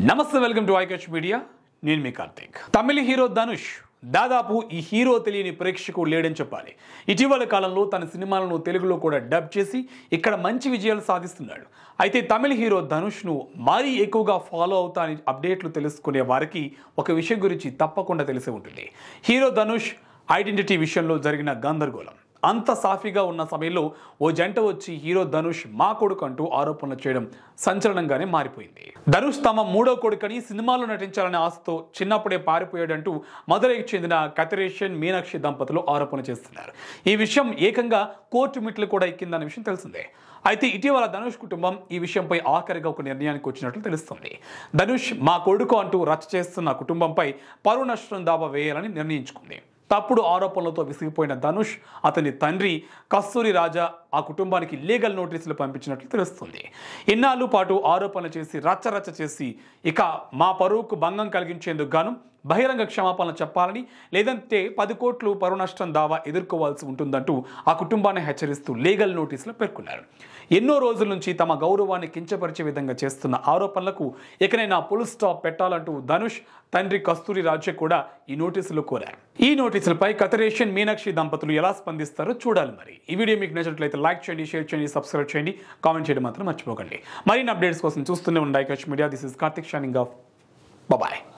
నమస్తే welcome to ఐకచ్ media నేను మీ కార్తీక్. తమిళ హీరో ధనుష్ దాదాపు ఈ హీరో తెలియని ప్రేక్షకుడు లేడని చెప్పాలి. ఇటీవల కాలంలో తన సినిమాలను తెలుగులో కూడా డబ్ చేసి ఇక్కడ మంచి విజయాలు సాధిస్తున్నాడు. అయితే తమిళ హీరో ధనుష్ను మరీ ఎక్కువగా ఫాలో అవుతాని అప్డేట్లు తెలుసుకునే వారికి ఒక విషయం గురించి తప్పకుండా తెలిసి ఉంటుంది. హీరో ధనుష్ ఐడెంటిటీ విషయంలో జరిగిన గందరగోళం. అంత సాఫీగా ఉన్న సమయంలో ఓ జంట వచ్చి హీరో ధనుష్ మా కొడుకు అంటూ ఆరోపణలు చేయడం సంచలనంగానే మారిపోయింది. ధనుష్ తమ మూడో కొడుకని సినిమాలో నటించాలనే ఆశతో చిన్నప్పుడే పారిపోయాడంటూ మదురైకి చెందిన కథరేషన్ మీనాక్షి దంపతులు ఆరోపణ చేస్తున్నారు. ఈ విషయం ఏకంగా కోర్టు మిట్లు కూడా ఎక్కిందన్న విషయం తెలిసిందే. అయితే ఇటీవల ధనుష్ కుటుంబం ఈ విషయంపై ఆఖరిగా ఒక నిర్ణయానికి వచ్చినట్లు తెలుస్తుంది. ధనుష్ మా కొడుకు అంటూ రచ్చ చేస్తున్న కుటుంబంపై పరువు నష్టం దావా వేయాలని నిర్ణయించుకుంది. తప్పుడు ఆరోపణలతో విసిగిపోయిన ధనుష్ అతని తండ్రి కస్తూరి రాజా ఆ కుటుంబానికి లీగల్ నోటీసులు పంపించినట్లు తెలుస్తుంది. ఇన్నాళ్ళు పాటు ఆరోపణలు చేసి రచ్చరచ్చ చేసి ఇక మా పరువుకు భంగం కలిగించేందుకు గాను బహిరంగ క్షమాపణలు చెప్పాలని లేదంటే పది కోట్లు పరువు నష్టం దావా ఎదుర్కోవాల్సి ఉంటుందంటూ ఆ కుటుంబాన్ని హెచ్చరిస్తూ లీగల్ నోటీసులు పేర్కొన్నారు. ఎన్నో రోజుల నుంచి తమ గౌరవాన్ని కించపరిచే విధంగా చేస్తున్న ఆరోపణలకు ఇకనైనా పుల్ స్టాప్ పెట్టాలంటూ ధనుష్ తండ్రి కస్తూరి రాజ్య కూడా ఈ నోటీసులు కోరారు. ఈ నోటీసులపై కతరేషన్ మీనాక్షి దంపతులు ఎలా స్పందిస్తారో చూడాలి మరి. ఈ వీడియో మీకు నచ్చినట్లయితే లైక్ చేయండి షేర్ చేయండి సబ్స్క్రైబ్ చేయండి కామెంట్ చేయడం మాత్రం మర్చిపోకండి. మరిన్ని అప్డేట్స్ కోసం చూస్తూనే ఉండాయి Kutch media. This is Karthik signing off bye